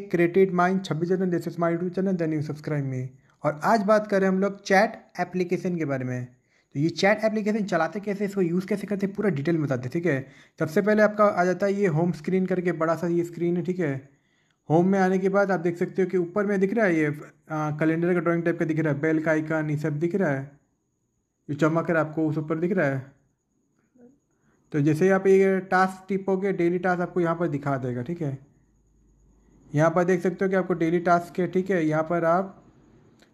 Created mind छब्बीस जनवरी this is my YouTube channel then you subscribe me और आज बात करें हम लोग चैट एप्लीकेशन के बारे में। तो ये चैट एप्लीकेशन चलाते कैसे, इसको यूज़ कैसे करते हैं, पूरा डिटेल में बताते ठीक है? सबसे पहले आपका आ जाता है ये होम स्क्रीन करके बड़ा सा ये स्क्रीन है, ठीक है? होम में आने के बाद आप देख सकते हो कि ऊपर में दिख रहा है ये कैलेंडर का ड्राइंग टाइप का दिख रहा है बेल का आइकन ये सब दिख रहा है। ये चमक रहा है आपको, उस ऊपर दिख रहा है। तो जैसे ही आप ये टास्क टिपोगे डेली टास्क आपको यहाँ पर दिखा देगा, ठीक है? यहाँ पर देख सकते हो कि आपको डेली टास्क है, ठीक है? यहाँ पर आप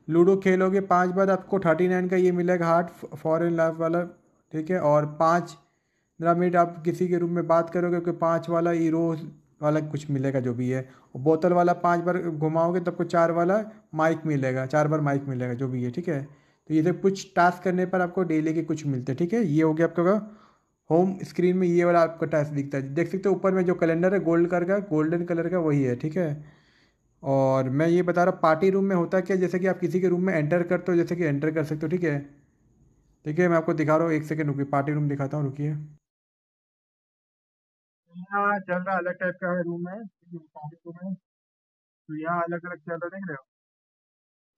लूडो खेलोगे, पाँच बार आपको थर्टी नाइन का ये मिलेगा हार्ट फॉरन लाइफ वाला, ठीक है? और पाँच पंद्रह मिनट आप किसी के रूम में बात करोगे कि पाँच वाला रोज वाला कुछ मिलेगा जो भी है। और बोतल वाला पाँच बार घुमाओगे तो आपको चार वाला माइक मिलेगा, चार बार माइक मिलेगा, जो भी है, ठीक है? तो ये सब कुछ टास्क करने पर आपको डेली के कुछ मिलते हैं, ठीक है? ये हो गया आपका होम स्क्रीन में ये वाला आपका टास्क दिखता है। देख सकते हो, ऊपर में जो कैलेंडर है गोल्ड कलर का गोल्डन कलर का वही है, ठीक है? और मैं ये बता रहा पार्टी रूम में होता क्या जैसे कि आप किसी के रूम में एंटर करते हो, जैसे कि एंटर कर सकते हो, ठीक है? ठीक है मैं आपको दिखा रहा हूँ, एक सेकेंड रुकिए पार्टी रूम दिखाता हूँ, रुकिए। यहाँ चल रहा अलग टाइप का है रूम है पार्टी रूम है। तो यहाँ अलग अलग चल रहा देख रहे हो?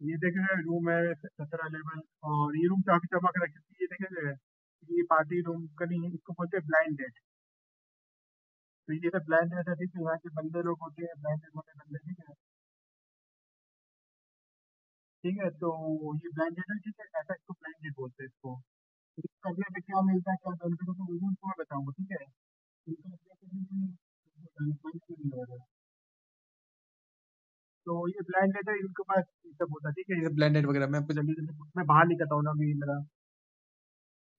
ये देख रूम है सत्रह लेवल और ये रूम काफ़ी चमक रहा है, ये देख ये पार्टी रूम का नहीं है इसको बोलते हैं ब्लाइंड डेट तो ये सब ब्लाइंड डेट है ठीक है यहाँ के बंदे लोग होते हैं ब्लाइंड डेट होते बंदे ठीक है? ठीक है तो ये ब्लाइंड डेट है ठीक है ऐसा इसको ब्लाइंड डेट बोलते हैं इसको. तो करने में क्या मिलता है क्या बेनिफिट होता है वो मैं बताऊँगा ठीक है? तो ये ब्लाइंड डेट है इनके पास सब होता है ठीक है? ये ब्लाइंड डेट वगैरह मैं आपको जल्दी जल्दी मैं बाहर निकलता हूँ ना अभी मेरा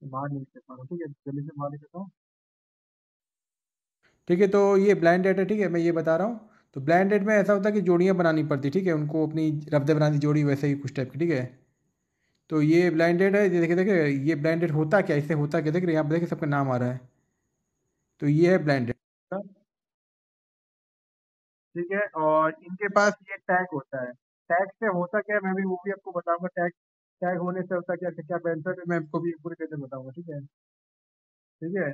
बाहर नहीं पा रहा ठीक है? जल्दी से बाहर निकलता हूँ। ठीक है तो ये ब्लाइंड डेट है ठीक है? मैं ये बता रहा हूँ। तो ब्लाइंड डेट में ऐसा होता है कि जोड़ियाँ बनानी पड़ती ठीक है? उनको अपनी रफ्ते बनानी जोड़ी वैसे ही कुछ टाइप की ठीक है? तो ये ब्लाइंड डेट है देखे देखे ये ब्लाइंड डेट होता क्या? इससे होता क्या? देख रहे यहाँ पर देखिए सबका नाम आ रहा है। तो ये है ब्लाइंड डेट ठीक है और इनके पास ये टैग होता है। टैग से होता क्या है? मैं भी वो भी आपको बताऊँगा टैग टैग होने से होता क्या क्या बेनिफिट है, मैं आपको भी पूरी डिटेल बताऊँगा, ठीक है? ठीक है?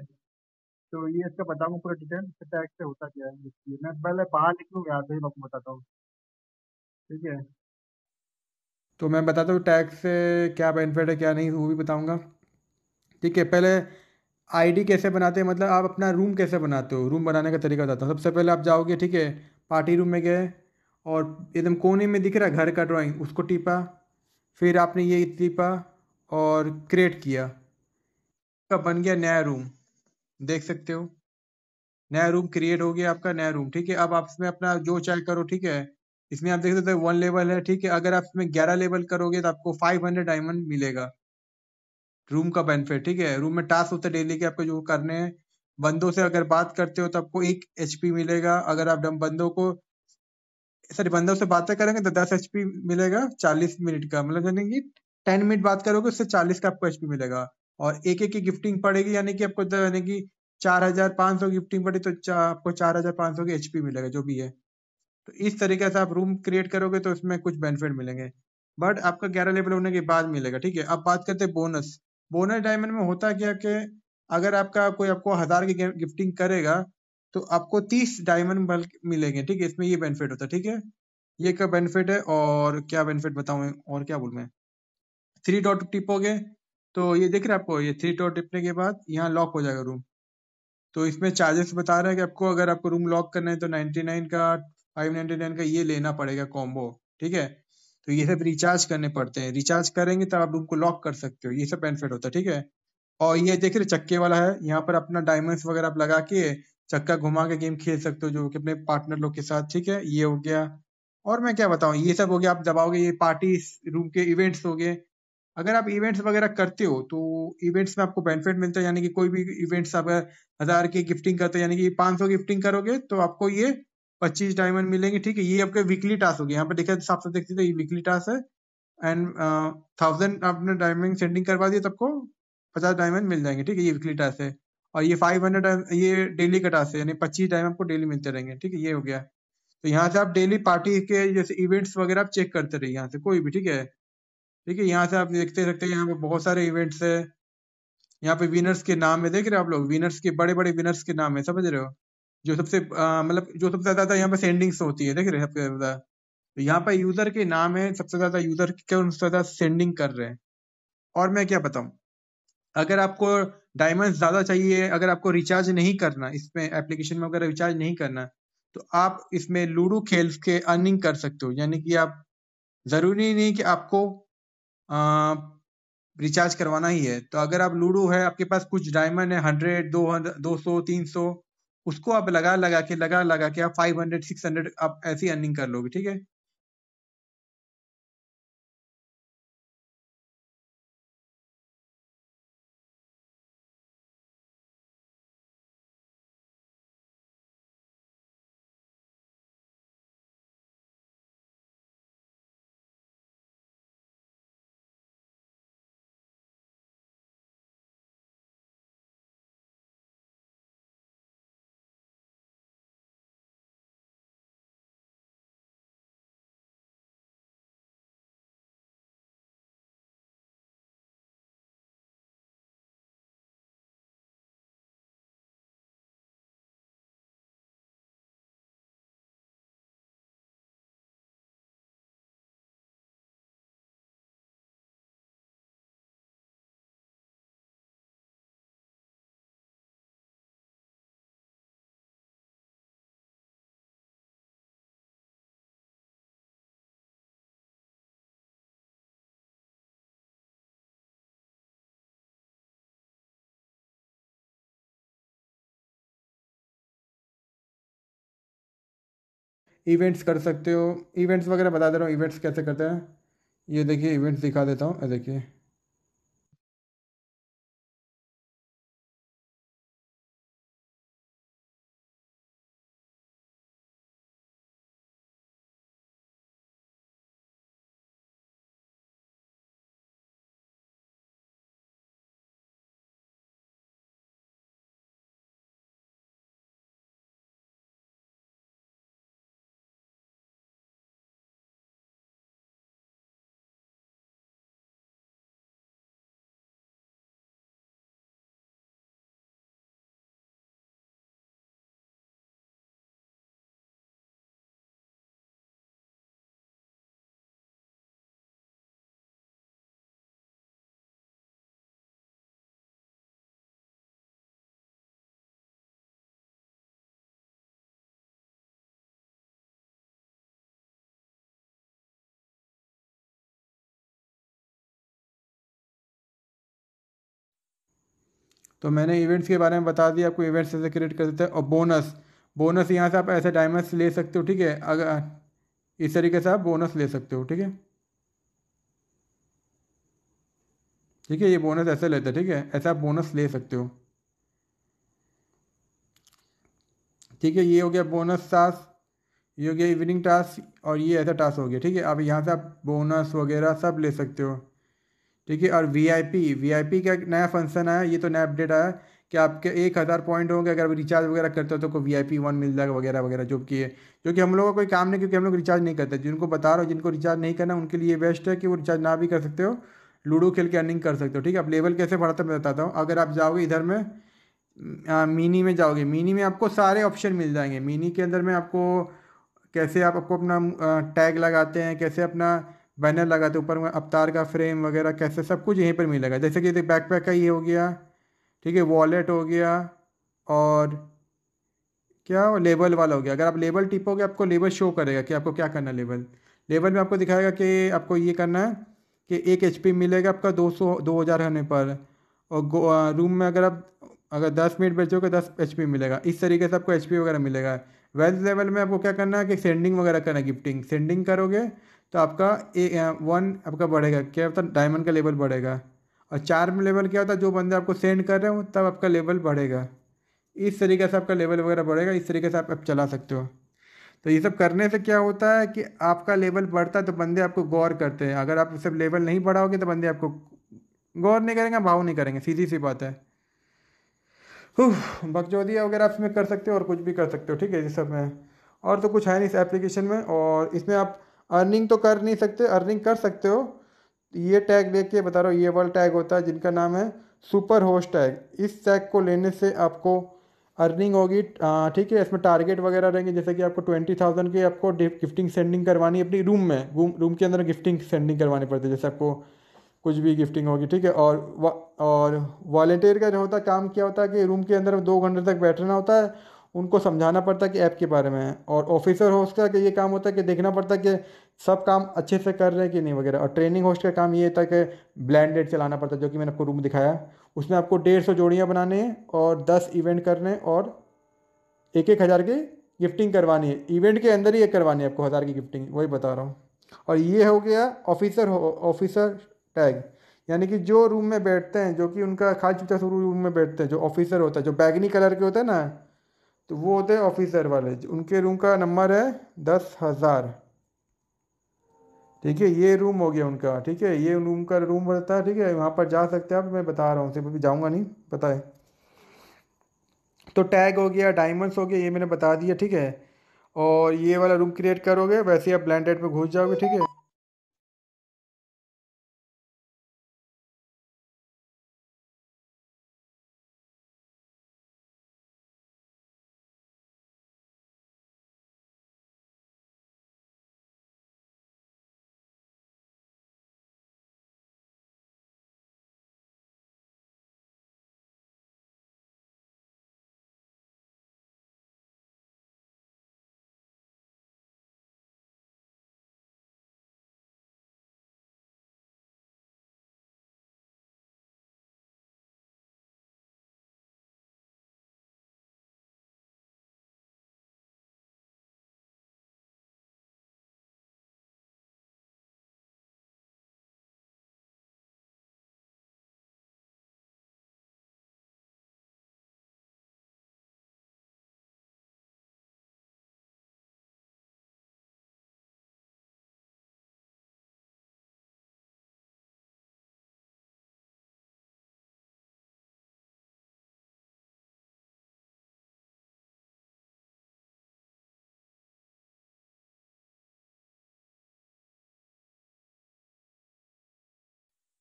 तो ये इसका बताऊँगा पूरा डिटेल टैग से होता क्या है मैं पहले बाहर यहाँ से ही आपको बताता हूँ। ठीक है? तो मैं बताता हूँ टैक्स से क्या बेनिफिट है, क्या नहीं, वो भी बताऊँगा। ठीक है, पहले आईडी कैसे बनाते हैं मतलब आप अपना रूम कैसे बनाते हो? रूम बनाने का तरीका बताता हूँ। सबसे पहले आप जाओगे, ठीक है पार्टी रूम में गए, और एकदम कोने में दिख रहा है घर का ड्राइंग उसको टिपा। फिर आपने ये टिपा और क्रिएट किया। का बन गया नया रूम देख सकते हो। नया रूम क्रिएट हो गया आपका नया रूम ठीक है? अब आप इसमें अपना जो चाहे करो, ठीक है? इसमें आप देख सकते हो वन लेवल है, ठीक है? अगर आप इसमें ग्यारह लेवल करोगे तो आपको फाइव हंड्रेड डायमंड मिलेगा। रूम का बेनिफिट ठीक है? रूम में टास्क होता है डेली के, आपको जो करने हैं। बंदों से अगर बात करते हो तो आपको एक एचपी मिलेगा। अगर आप बंदों को सॉरी, बंदों से बातें करेंगे तो दस एच मिलेगा, चालीस मिनट का। मतलब यानी कि टेन मिनट बात करोगे, उससे चालीस का आपको एचपी मिलेगा। और एक एक की गिफ्टिंग पड़ेगी, यानी कि आपको यानी कि चार हज़ार पाँच सौ गिफ्टिंग पड़ी तो आपको चार हज़ार पाँच सौ की एच मिलेगा, जो भी है। तो इस तरीके से आप रूम क्रिएट करोगे तो उसमें कुछ बेनिफिट मिलेंगे। बट आपका ग्यारह लेवल होने के बाद मिलेगा, ठीक है? अब बात करते हैं बोनस। बोनस डायमंड में होता क्या कि अगर आपका कोई आपको हज़ार की गिफ्टिंग करेगा तो आपको तीस डायमंड बल्क मिलेंगे, ठीक है? इसमें ये बेनिफिट होता है, ठीक है? ये का बेनिफिट है और क्या बेनिफिट बताऊँ, और क्या बोलूँ मैं? थ्री डॉट टिपोगे तो ये देख रहे आपको, ये थ्री डॉट टिपने के बाद यहाँ लॉक हो जाएगा रूम तो इसमें चार्जेस बता रहे हैं कि आपको, अगर आपको रूम लॉक करना है तो 99 का 599 का ये लेना पड़ेगा कॉम्बो ठीक है? तो ये सब रिचार्ज करने पड़ते हैं। रिचार्ज करेंगे तब आप रूम को लॉक कर सकते हो। ये सब बेनिफिट होता है, ठीक है? और ये देख रहे चक्के वाला है। यहाँ पर अपना डायमंड्स वगैरह आप लगा के चक्का घुमा के गेम खेल सकते हो जो कि अपने पार्टनर लोग के साथ, ठीक है? ये हो गया। और मैं क्या बताऊँ, ये सब हो गया, आप दबाओगे ये पार्टी रूम के इवेंट्स हो गए। अगर आप इवेंट्स वगैरह करते हो तो इवेंट्स में आपको बेनिफिट मिलता है, यानी कि कोई भी इवेंट्स आप हज़ार की गिफ्टिंग करते हो, यानी कि पाँच सौ गिफ्टिंग करोगे तो आपको ये पच्चीस डायमंड मिलेंगे, ठीक है? ये आपके वीकली टास्क हो गया। यहाँ पर देखा साफ़ साफ़ देखते थे ये वीकली टास्क है। एंड थाउज़ेंड आपने डायमंड सेंडिंग करवा दिया तो आपको पचास डायमंड मिल जाएँगे, ठीक है? ये वीकली टास्क है। और ये फाइव हंड्रेड ये डेली का टास्क है यानी पच्चीस टाइम आपको डेली मिलते रहेंगे, ठीक है? ये हो गया। तो यहाँ से आप डेली पार्टी के जैसे इवेंट्स वगैरह आप चेक करते रहिए यहाँ से, कोई भी, ठीक है? ठीक है, यहाँ से आप देखते सकते हैं, यहाँ पे बहुत सारे इवेंट्स है। यहाँ पे विनर्स के नाम है, देख रहे हो आप लोग? विनर्स के बड़े बड़े विनर्स के नाम है, समझ रहे हो? जो सबसे मतलब जो सबसे ज़्यादा यहाँ पे सेंडिंग्स होती है, देख रहे हैं सबसे ज़्यादा तो यहाँ पे यूज़र के नाम है, सबसे ज़्यादा यूज़र क्यों सबसे ज़्यादा सेंडिंग कर रहे हैं? और मैं क्या बताऊँ? अगर आपको डायमंड ज़्यादा चाहिए, अगर आपको रिचार्ज नहीं करना, इसमें एप्लीकेशन में अगर रिचार्ज नहीं करना तो आप इसमें लूडो खेल के अर्निंग कर सकते हो। यानी कि आप, ज़रूरी नहीं कि आपको रिचार्ज करवाना ही है। तो अगर आप लूडो है, आपके पास कुछ डायमंड है हंड्रेड दो दो सौ, तीन सौ, उसको आप लगा लगा के लगा लगा के आप फाइव हंड्रेड सिक्स हंड्रेड आप ऐसी अर्निंग कर लोगे, ठीक है? इवेंट्स कर सकते हो। इवेंट्स वगैरह बता दे रहा हूँ इवेंट्स कैसे करते हैं। ये देखिए इवेंट्स दिखा देता हूँ। देखिए। तो मैंने इवेंट्स के बारे में बता दिया, आपको इवेंट्स ऐसे क्रिएट कर देते हैं। और बोनस बोनस यहाँ से आप ऐसे डायमंड्स ले सकते हो, ठीक है? अगर, इस तरीके से आप बोनस ले सकते हो, ठीक है? ठीक है, ये बोनस ऐसे लेते हैं, ठीक है? ऐसे आप बोनस ले सकते हो। ठीक है, ये हो गया बोनस टास्क ये हो गया इवनिंग टास्क और ये ऐसा टास्क हो गया, ठीक है? अब यहाँ से आप बोनस वगैरह सब ले सकते हो। ठीक है, और V I P V I P का नया फ़ंक्शन आया, ये तो नया अपडेट आया कि आपके एक हज़ार पॉइंट होंगे, अगर आप रिचार्ज वगैरह करते हो तो वी आई पी वन मिल जाएगा वगैरह वगैरह, जो कि है। जो कि हम लोगों का कोई काम नहीं, क्योंकि हम लोग रिचार्ज नहीं करते। जिनको बता रहा हूँ, जिनको रिचार्ज नहीं करना, उनके लिए बेस्ट है कि वो रिचार्ज ना भी कर सकते हो लूडो खेल के अर्निंग कर सकते हो, ठीक है? अब लेवल कैसे बढ़ाता मैं बताता हूँ। अगर आप जाओगे इधर में मिनी में जाओगे मिनी में आपको सारे ऑप्शन मिल जाएँगे। मिनी के अंदर में आपको कैसे आप आपको अपना टैग लगाते हैं, कैसे अपना बैनर लगाते ऊपर में अवतार का फ्रेम वगैरह कैसे, सब कुछ यहीं पर मिलेगा। जैसे कि बैकपैक का ये हो गया, ठीक है वॉलेट हो गया और क्या लेबल वाला हो गया। अगर आप लेबल टिपोगे, आपको लेबल शो करेगा कि आपको क्या करना है लेबल लेबल में आपको दिखाएगा कि आपको ये करना है कि एक एचपी मिलेगा आपका दो सौ, दो हज़ार होने पर और रूम में अगर आप, अगर दस मिनट बेचोगे, दस एच मिलेगा। इस तरीके से आपको एचपी वगैरह मिलेगा। वेल्थ लेवल में आपको क्या करना है कि सेंडिंग वगैरह करना है गिफ्टिंग सेंडिंग करोगे तो आपका ए वन आपका बढ़ेगा। क्या होता है? डायमंड का लेवल बढ़ेगा। और चार में लेवल क्या होता है? जो बंदे आपको सेंड कर रहे हो तब आपका लेवल बढ़ेगा। इस तरीके से आपका लेवल वगैरह बढ़ेगा इस तरीके से आप, आप चला सकते हो। तो ये सब करने से क्या होता है कि आपका लेवल बढ़ता है तो बंदे आपको गौर करते हैं। अगर आप सब लेवल नहीं बढ़ाओगे तो बंदे आपको गौर नहीं करेंगे भाव नहीं करेंगे। सीधी सी बात है। बकचौदी वगैरह आप इसमें कर सकते हो और कुछ भी कर सकते हो। ठीक है इस सब में। और तो कुछ है नहीं इस एप्लीकेशन में। और इसमें आप अर्निंग तो कर नहीं सकते अर्निंग कर सकते हो। ये टैग लेके बता रहा हूँ ये वाला टैग होता है जिनका नाम है सुपर होस्ट टैग इस टैग को लेने से आपको अर्निंग होगी ठीक है इसमें टारगेट वगैरह रहेंगे जैसे कि आपको ट्वेंटी थाउज़ेंड की आपको गिफ्टिंग सेंडिंग करवानी अपनी रूम में रूम रूम के अंदर गिफ्टिंग सेंडिंग करवानी पड़ती है जैसे आपको कुछ भी गिफ्टिंग होगी ठीक है। और वा, और वॉलेंटियर का जो होता है काम क्या होता है कि रूम के अंदर दो घंटे तक बैठना होता है उनको समझाना पड़ता है कि ऐप के बारे में। और ऑफिसर होस्ट का कि ये काम होता है कि देखना पड़ता है कि सब काम अच्छे से कर रहे हैं कि नहीं वगैरह। और ट्रेनिंग होस्ट का काम ये है कि ब्लैंडेड चलाना पड़ता है जो कि मैंने आपको रूम दिखाया। उसमें आपको डेढ़ सौ जोड़ियाँ बनाने हैं और दस इवेंट करने और एक एक हज़ार की गिफ्टिंग करवानी है। इवेंट के अंदर ही एक करवानी है आपको, हज़ार की गिफ्टिंग वही बता रहा हूँ। और ये हो गया ऑफिसर ऑफिसर टैग यानी कि जो रूम में बैठते हैं, जो कि उनका खाली चुपचाप शुरू रूम में बैठते हैं, जो ऑफिसर होता है, जो बैगनी कलर के होते हैं ना तो वो होते हैं ऑफिसर वाले। उनके रूम का नंबर है दस हज़ार। ठीक है, ये रूम हो गया उनका, ठीक है, ये रूम का रूम रहता है, ठीक है, वहाँ पर जा सकते हैं आप, मैं बता रहा हूँ, सिर्फ़ अभी जाऊँगा नहीं पता है तो टैग हो गया डायमंड्स हो गया, ये मैंने बता दिया, ठीक है, और ये वाला रूम क्रिएट करोगे, वैसे आप ब्लैंडेड पर घुस जाओगे, ठीक है।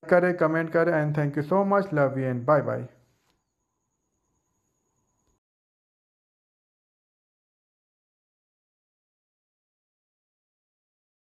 करें कमेंट करें and thank you so much love you and bye bye